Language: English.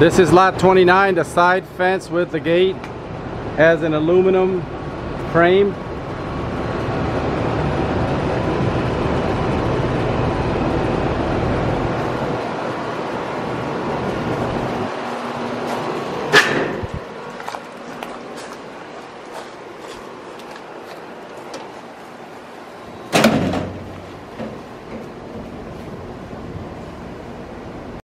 This is lot 29, the side fence with the gate has an aluminum frame.